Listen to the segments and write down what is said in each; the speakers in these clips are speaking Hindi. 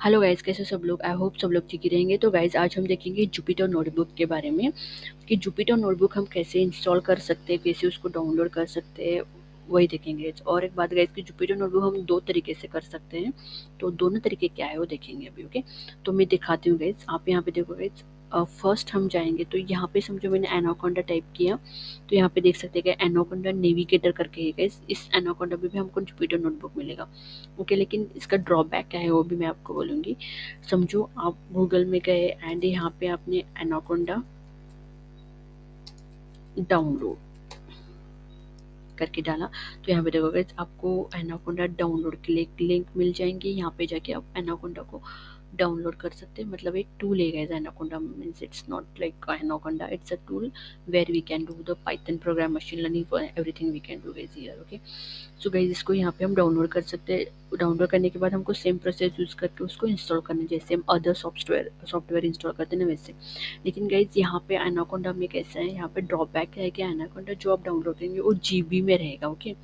हेलो गाइज़ कैसे सब लोग? आई होप सब लोग ठीक ही रहेंगे। तो गाइज़ आज हम देखेंगे जुपिटर नोटबुक के बारे में कि जुपिटर नोटबुक हम कैसे इंस्टॉल कर सकते हैं, कैसे उसको डाउनलोड कर सकते हैं, वही देखेंगे और एक बात गाइज़ कि जुपिटर नोटबुक हम दो तरीके से कर सकते हैं। तो दोनों तरीके क्या है वो देखेंगे अभी ओके तो मैं दिखाती हूँ गाइज़ आप यहाँ पे देखो गाइज़ फ़र्स्ट हम जाएँगे तो यहाँ पे समझो मैंने एनाकोंडा टाइप किया। तो यहाँ पे देख सकते हैं एनाकोंडा नेविगेटर करके है गाइस इस एनाकोंडा में भी हमको जुपिटर नोटबुक मिलेगा। ओके लेकिन इसका ड्रॉबैक क्या है वो भी मैं आपको बोलूँगी। समझो आप गूगल में गए एंड यहाँ पे आपने एनाकोंडा डाउनलोड करके डाला। तो यहाँ पे देखोगे आपको एनाकोंडा डाउनलोड के लिए लिंक मिल जाएँगे। यहाँ पे जाके आप एनाकोंडा को डाउनलोड कर सकते हैं। मतलब एक टूल है guys Anaconda means it's not like Anaconda it's a tool where we can do the Python program machine learning for everything we can do guys here okay so guys इसको यहाँ पे हम डाउनलोड कर सकते हैं। डाउनलोड करने के बाद हमको सेम प्रोसेस यूज़ करके उसको इंस्टॉल करना जैसे हम अदर सॉफ्टवेयर सॉफ्टवेयर इंस्टॉल करते हैं वैसे। लेकिन गाइज़ यहाँ पे एनाकोंडा में कैसा है? यहाँ पे ड्रॉबैक है कि एनाकोंडा जो आप डाउनलोड करेंगे वो जीबी में रहेगा ओके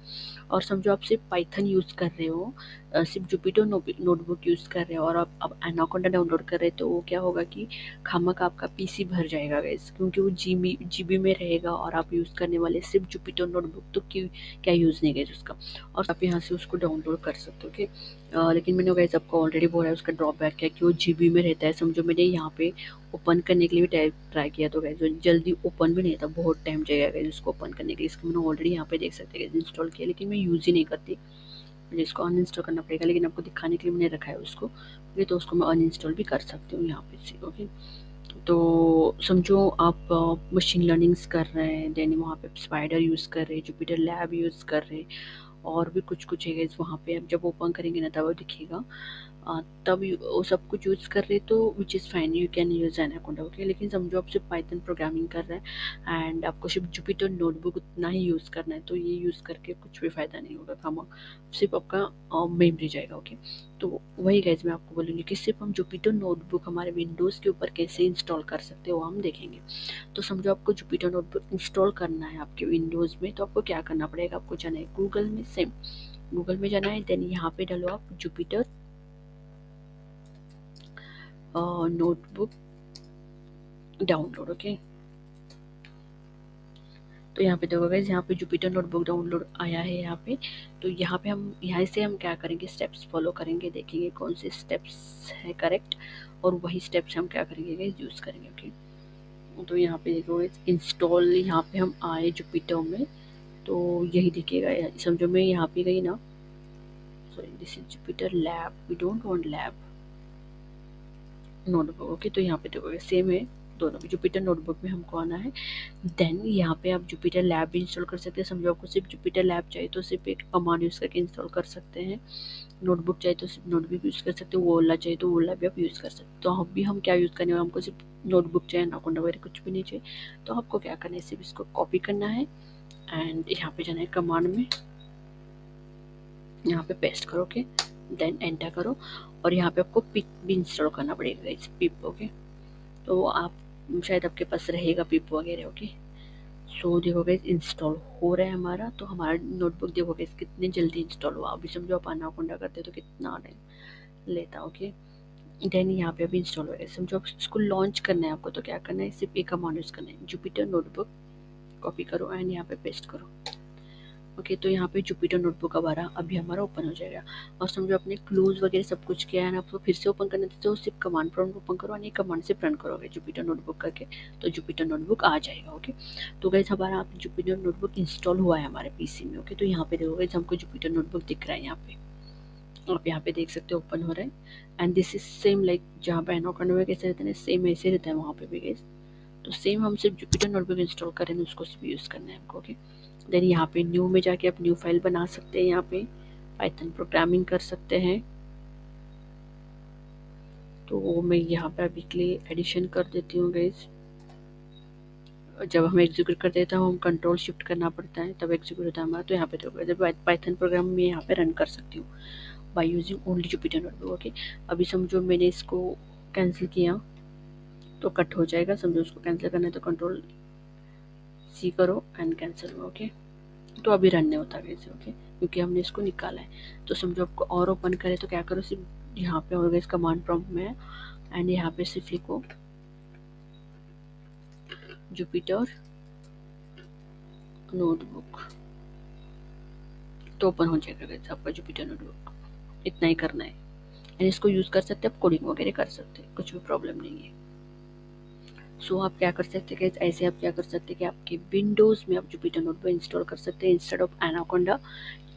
और समझो आप सिर्फ़ पाइथन यूज़ कर रहे हो सिर्फ़ जुपिटर नोटबुक यूज़ कर रहे हो और आप अब एनाकोंडा डाउनलोड कर रहे हैं तो वो क्या होगा कि खामक आपका पीसी भर जाएगा गैस क्योंकि वो जी बी जी में रहेगा और आप यूज़ करने वाले सिर्फ़ जुपिटर नोटबुक तो क्यों, क्या यूज़ नहीं गए उसका? और आप यहाँ से उसको डाउनलोड कर सकते हो ओके लेकिन मैंने गैस आपको ऑलरेडी बोला है, उसका ड्रॉबैक है कि वो जी में रहता है, समझो मैंने यहाँ पे ओपन करने के लिए भी ट्राई किया तो गैस जल्दी ओपन भी नहीं था, बहुत टाइम जाएगा गैस उसको ओपन करने के लिए, इसको मैंने ऑलरेडी यहाँ पे देख सकते हैं इंस्टॉल किया, लेकिन मैं यूज़ ही नहीं करती। मुझे इसको अनइंस्टॉल करना पड़ेगा, लेकिन आपको दिखाने के लिए मैंने रखा है उसको। ये तो उसको मैं अनइंस्टॉल भी कर सकती हूँ यहाँ पे से ओके तो समझो आप मशीन लर्निंग्स कर रहे हैं देन वहाँ पे स्पाइडर यूज़ कर रहे हैं जुपिटर लैब यूज़ कर रहे हैं, और भी कुछ कुछ है वहाँ पे। आप जब ओपन करेंगे ना तब दिखेगा। तब वो सब कुछ यूज़ कर रहे तो which is fine you can use an account okay लेकिन समझो आप सिर्फ़ पाइथन प्रोग्रामिंग कर रहे हैं एंड आपको सिर्फ़ जुपिटर नोटबुक उतना ही यूज़ करना है तो ये यूज़ करके कुछ भी फ़ायदा नहीं होगा काम सिर्फ़ आपका मेमरी जाएगा ओके तो वही गैज मैं आपको बोलूँगी कि सिर्फ़ हम जुपिटर नोटबुक हमारे विंडोज़ के ऊपर कैसे इंस्टॉल कर सकते हो हम देखेंगे। तो समझो आपको जुपिटर नोटबुक इंस्टॉल करना है आपके विंडोज़ में तो आपको क्या करना पड़ेगा? आपको जाना है गूगल में सेम गूगल में जाना है देन यहाँ पे डालो आप जुपिटर नोटबुक डाउनलोड ओके तो यहाँ पे देखो गाइज़ यहाँ पे जुपिटर नोटबुक डाउनलोड आया है यहाँ पे। तो यहाँ पे हम, यहाँ से हम क्या करेंगे स्टेप्स फॉलो करेंगे, देखेंगे कौन से स्टेप्स है करेक्ट और वही स्टेप्स हम क्या करेंगे यूज़ करेंगे ओके तो यहाँ पे देखो इंस्टॉल यहाँ पे हम आए जुपिटर में। तो यही दिखेगा समझो मैं यहाँ पे गई ना। Sorry this is Jupyter lab we don't want lab notebook okay तो यहाँ पे देखोगे सेम है दोनों भी जुपिटर नोटबुक में हमको आना है। देन यहाँ पे आप जुपिटर लैब भी इंस्टॉल कर सकते हैं। समझो आपको सिर्फ़ जुपिटर लैब चाहिए तो सिर्फ़ एक कमान यूज़ करके इंस्टॉल कर सकते हैं। नोटबुक चाहिए तो सिर्फ़ नोटबुक यूज़ कर सकते हैं। ओला चाहिए तो ओला भी आप यूज़ कर सकते तो हम भी, हम क्या यूज़ करने हमको सिर्फ़ नोटबुक चाहिए नाकोंडा वगैरह कुछ भी नहीं चाहिए। तो आपको क्या करना है? सिर्फ़ इसको कॉपी करना है। एंड यहाँ पे जाना है कमांड में। यहाँ पे पेस्ट करो के देन एंटर करो। और यहाँ पे आपको पिक भी इंस्टॉल करना पड़ेगा इस पिप ओके तो आप शायद आपके पास रहेगा पिप वगैरह ओके सो देखोगे इंस्टॉल हो रहा है हमारा तो हमारा नोटबुक देखोगे कितनी जल्दी इंस्टॉल हुआ। अभी समझो, आप अनाकोंडा करते हो तो कितना टाइम लेता ओके देन यहाँ पे अभी इंस्टॉल हो। गया समझो आप इसको लॉन्च करना है आपको तो क्या करना है? सिर्फ़ एक कमांड यूज़ करना है। जुपिटर नोटबुक कॉपी करो एंड यहाँ पे पेस्ट करो। ओके तो यहाँ पे जुपिटर नोटबुक हमारा अभी हमारा ओपन हो जाएगा। और समझो अपने क्लोज वगैरह सब कुछ किया है ना आपको फिर से ओपन करना तो सिर्फ़ कमांड प्रॉम्प्ट ओपन करो, यानी कमांड से प्रिंट करोगे जुपिटर नोटबुक करके तो जुपिटर नोटबुक आ जाएगा ओके तो गैस हमारा आप जुपिटर नोटबुक इंस्टॉल हुआ है हमारे पीसी में ओके तो यहाँ पे देखोगे हमको जुपिटर नोटबुक दिख रहा है यहाँ पे। आप यहाँ पे देख सकते हो ओपन हो रहा है। And this is same like जहाँ पे एनोकंड में कैसे रहते हैं सेम ऐसे रहता है वहाँ पे भी गैस तो सेम हम सिर्फ़ जुपिटर नोटबुक इंस्टॉल करें उसको भी यूज़ करना है हमको ओके देन यहाँ पे न्यू में जाके आप न्यू फ़ाइल बना सकते हैं यहाँ पे पाइथन प्रोग्रामिंग कर सकते हैं। तो मैं यहाँ पे अभी के लिए एडिशन कर देती हूँ गाइज़ जब हम एग्जीक्यूट करते हैं तो हम कंट्रोल शिफ्ट करना पड़ता है, तब एग्जीक्यूट होता है हमारा। तो यहाँ पे देखो जब पाइथन प्रोग्राम में यहाँ पे रन कर सकती हूँ by using only Jupyter notebook okay अभी समझो मैंने इसको कैंसिल किया तो कट हो जाएगा। समझो उसको कैंसिल करना है तो कंट्रोल सी करो एंड कैंसिल ओके तो अभी रन नहीं होता कैसे ओके क्योंकि हमने इसको निकाला है। तो समझो आपको और ओपन करें तो क्या करो, सिर्फ़ यहाँ पे और इस कमांड प्रॉम्प्ट में एंड यहाँ पे सिर्फ़ लिखो जुपिटर नोटबुक तो ओपन हो जाएगा वैसे आपका जुपिटर नोटबुक इतना ही करना है। एंड इसको यूज़ कर सकते हैं, आप कोडिंग वगैरह कर सकते हैं, कुछ भी प्रॉब्लम नहीं है। सो आप क्या कर सकते हैं ऐसे आप क्या कर सकते हैं कि आपके विंडोज़ में आप जुपिटर नोटबुक इंस्टॉल कर सकते हैं इंस्टेड ऑफ़ एनाकोंडा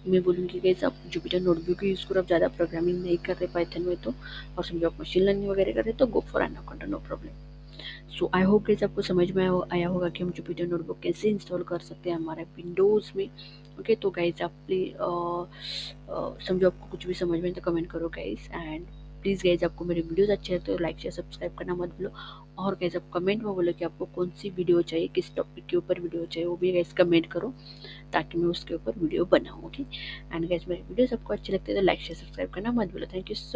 मैं बोलूँगी कि आप जुपिटर नोटबुक यूज़ करो। आप ज़्यादा प्रोग्रामिंग नहीं कर रहे पाइथन में तो और समझो आप मशीन लर्निंग वगैरह कर रहे तो go for Anaconda no problem so I hope guys आपको समझ में आया होगा कि हम जुपिटर नोटबुक कैसे इंस्टॉल कर सकते हैं हमारे विंडोज़ में। ओके तो गाइज़ आप प्लीज़ समझो आपको कुछ भी समझ में तो कमेंट करो गाइज़ एंड प्लीज़ गैज आपको मेरे वीडियोज़ अच्छे लगते तो लाइक शेयर सब्सक्राइब करना मत भूलो। और गैस आप कमेंट में बोलो कि आपको कौन सी वीडियो चाहिए, किस टॉपिक के ऊपर वीडियो चाहिए, वो भी गैस कमेंट करो, ताकि मैं उसके ऊपर वीडियो बनाऊँ ओके एंड गैस मेरे वीडियोज़ आपको अच्छे लगते हैं तो लाइक शेयर सब्सक्राइब करना मत भूलो। Thank you so